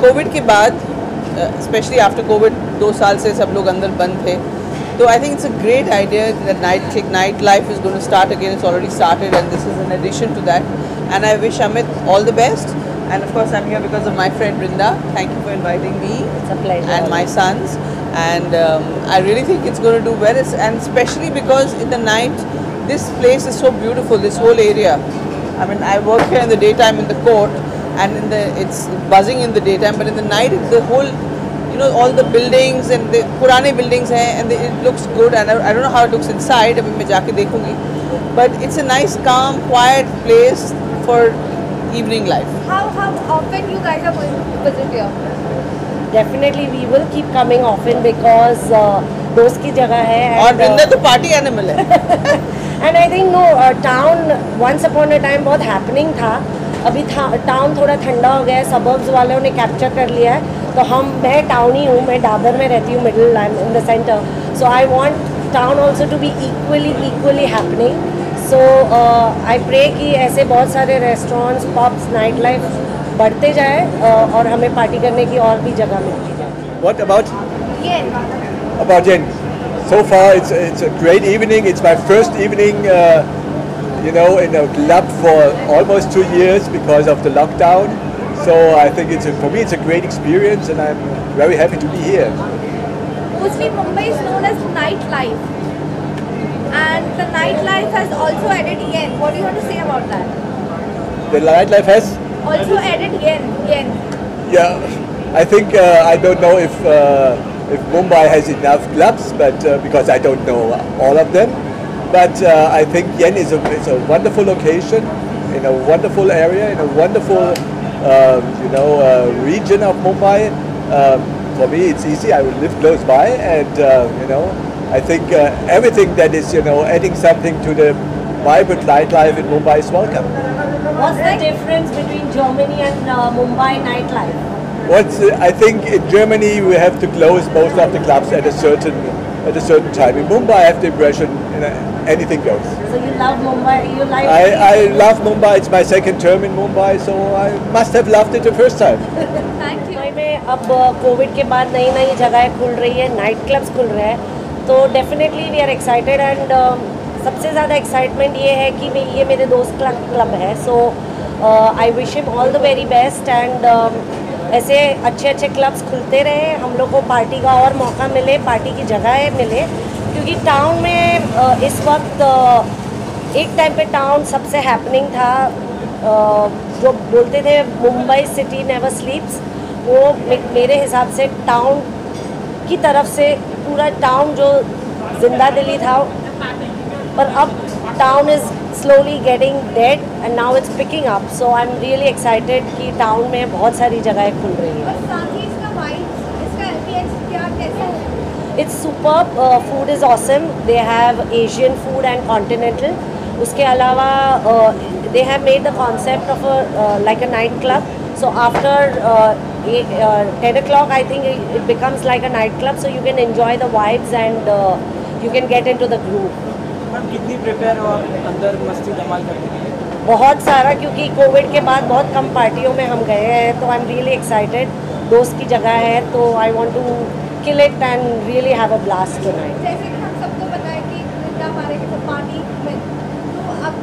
Covid के बाद specially after Covid दो साल से सब लोग अंदर बंद थे। तो I think it's a great idea night ठीक night life is going to start again it's already started and this is an addition to that and I wish Amit all the best and of course I am because of my friend Vrinda thank you for inviting me and my sons and I really think it's going to do well and specially because in the night this place is so beautiful this whole area I mean I work here in the day time in the court and in the it's buzzing in the daytime, but in the night, it's the whole, you know, all the buildings and the Purane buildings hai, and the, it looks good. And I, I don't know how it looks inside. अभी मैं जाके देखूंगी. But it's a nice, calm, quiet place for evening life. How how often you guys are going to visit here? Definitely we will keep coming often because uh, दोस्त की जगह है और and, uh, वृंदा तो पार्टी एनिमल है and I think no town once upon a time बहुत happening था अभी टाउन थोड़ा ठंडा हो गया है सबर्ब्स वालों ने कैप्चर कर लिया है तो हम मैं टाउन ही हूँ मैं डाबर में रहती हूँ middle in the centre so I want town also to be equally equally happening so I pray कि ऐसे बहुत सारे रेस्टोरेंट्स पब्स नाइट लाइफ बढ़ते जाए uh, और हमें पार्टी करने की और भी जगह मिलती जाए What about Yeah. about Jen? So far, it's it's a great evening. It's my first evening, uh, you know, in a club for almost two years because of the lockdown. So I think it's a, for me it's a great experience, and I'm very happy to be here. Mostly Mumbai is known as nightlife. And the nightlife has also added yen. What do you want to say about that? The nightlife has, Also added yen. Yen. yeah, I think uh, I don't know if uh, if Mumbai has enough clubs, but uh, because I don't know all of them, but uh, I think Yen is a is a wonderful location in a wonderful area in a wonderful um, you know uh, region of Mumbai. Um, for me, it's easy. I will live close by, and uh, you know, I think uh, everything that is you know adding something to the vibrant nightlife in Mumbai is welcome. What's the difference between Germany and uh, Mumbai nightlife? What's I think in Germany we have to close most of the clubs at a certain at a certain time. In Mumbai, I have the impression you know, anything goes. So you love Mumbai, you like I, I love Mumbai. It's my second term in Mumbai, so I must have loved it the first time. Thank you. Mumbai में अब Covid के बाद नई नई जगहें खुल रही है नाइट क्लब्स खुल रहे हैं तो definitely we are excited and सबसे ज़्यादा एक्साइटमेंट ये है कि मैं ये मेरे दोस्त का क्लब है so I wish him all the very best and ऐसे अच्छे अच्छे क्लब्स खुलते रहे, हम लोग को पार्टी का और मौका मिले पार्टी की जगह मिले, क्योंकि टाउन में इस वक्त एक टाइम पे टाउन सबसे हैपनिंग था जो बोलते थे मुंबई सिटी नेवर स्लीप्स वो मेरे हिसाब से टाउन की तरफ़ से पूरा टाउन जो ज़िंदा दिली था, पर अब town is getting dead and now it's picking up so I am really excited कि टाउन में बहुत सारी जगहें खुल रही हैं ही It's superb. Uh, food is awesome. They have Asian food and continental. उसके अलावा uh, they have made the concept of a uh, like a night club. So after uh, eight, uh, 10 o'clock, I think it becomes like a night club. So you can enjoy the vibes and uh, you can get into the groove. Ma'am कितनी prepare हो अंदर मस्ती धमाल करने के लिए? बहुत सारा क्योंकि कोविड के बाद बहुत कम पार्टियों में हम गए हैं तो आई एम रियली एक्साइटेड दोस्त की जगह है तो I want to kill it and really have a blast tonight जैसे कि हम सबको पता है कि वृंदा हमारे के पार्टी में तो अब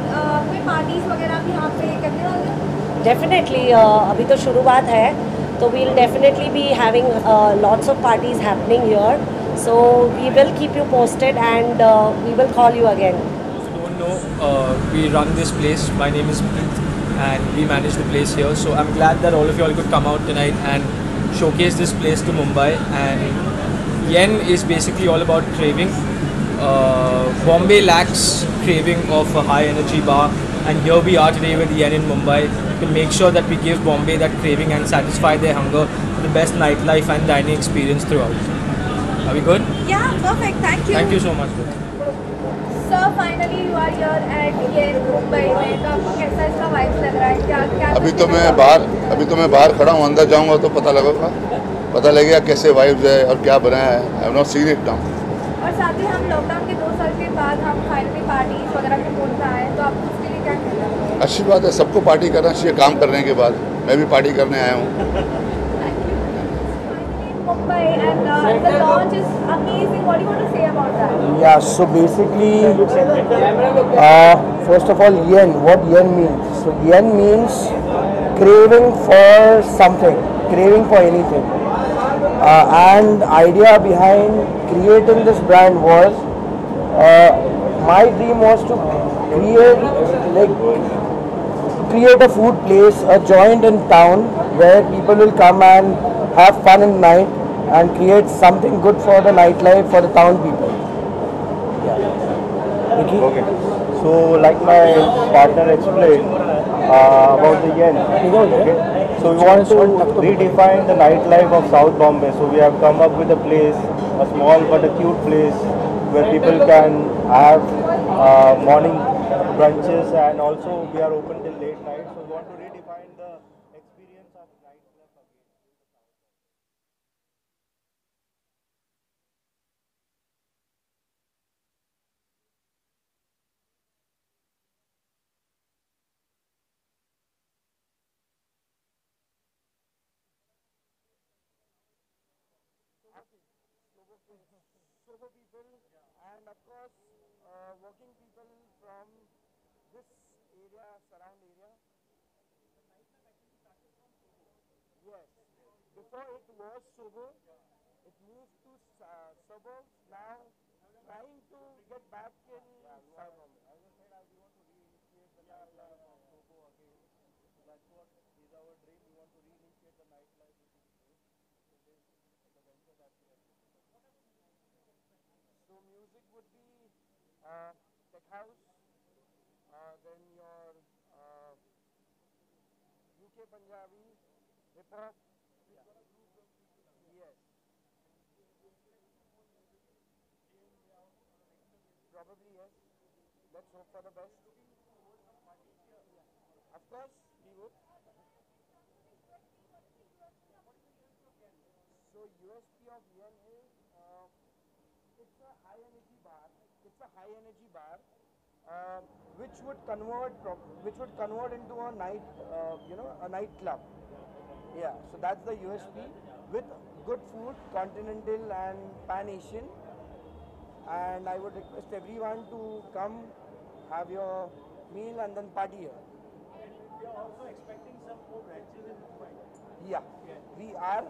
पार्टीज़ वगैरह भी यहाँ पे करने वाले डेफिनेटली अभी तो शुरुआत है तो we'll definitely be having lots of parties happening here So we will keep you posted and uh, we will call you again. If you don't know, uh, we run this place. My name is Prith and we manage the place here. So I'm glad that all of you all could come out tonight and showcase this place to Mumbai. And Yen is basically all about craving. Uh, Bombay lacks craving of a high energy bar and here we are today with Yen in Mumbai to make sure that we give Bombay that craving and satisfy their hunger the best nightlife and dining experience throughout. Are we good? Yeah, perfect. Thank you. Thank you so much. Sir, finally you are here at ये मुंबई में. तो आपको कैसा इसका vibes लग रहा है? क्या क्या अभी तो मैं बाहर अभी तो मैं बाहर खड़ा हूँ अंदर जाऊँगा तो पता लगेगा। पता लगेगा कैसे वाइब्स है और क्या बनाया है। I have not seen it now और साथ ही हम लॉकडाउन के दो साल के बाद हम फाइनली पार्टीज़ वगैरह के मूड में आए तो आपको उसके लिए क्या कहना अच्छी बात है सबको पार्टी करना चाहिए काम करने के बाद। मैं भी पार्टी करने आया हूँ। Mumbai and uh, the launch is amazing. What do you want to say about that? Yeah, so basically, uh, first of all, yen, what yen means? So, yen means craving for something, craving for anything. Uh, and idea behind creating this brand was uh, my dream was to create like create a food place, a joint in town where people will come and have fun in night and create something good for the nightlife for the town people. Yeah. Okay. So, like my partner explained uh, about the yen. Okay. So, we want to redefine the nightlife of South Bombay. So, we have come up with a place, a small but a cute place where people can have uh, morning brunches and also we are open till late night. So, we want to redefine the Sobo people and of course uh, working people from this area, surround area. Yes. Before it was Sobo, it moved to uh. Now trying to get back in Sobo. That's what is our dream. We want to reinitiate the nightlife in this place. So this is the venture that we are doing. So music would be uh, tech house, uh, then your uh, UK Punjabi, hip hop. Yes. Probably yes. Let's hope for the best. Of course, we would. So USP of Yen is it's a high energy bar. It's a high energy bar, uh, which would convert which would convert into a night, uh, you know, a nightclub. Yeah, so that's the USP with good food, continental and pan Asian. And I would request everyone to come, have your meal, and then party here. We are also expecting some more branches in Mumbai. Yeah, we are.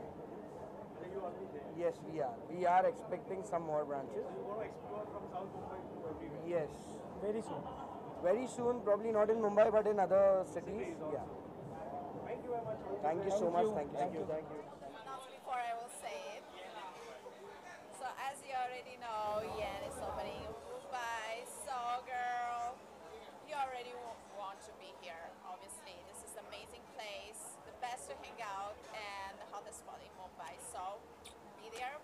Yes, we are. We are expecting some more branches. We want to explore from South Mumbai to everywhere. Yes. Very soon. Very soon, probably not in Mumbai, but in other cities. Yeah. Thank you very much. Thank you so much. Thank you. Thank you. Thank you. Not before I will say it. So as you already know, Yen is opening in Mumbai. So girl, you already want to be here. Obviously, this is amazing place, the best to hang out, and spot in Mumbai. So be there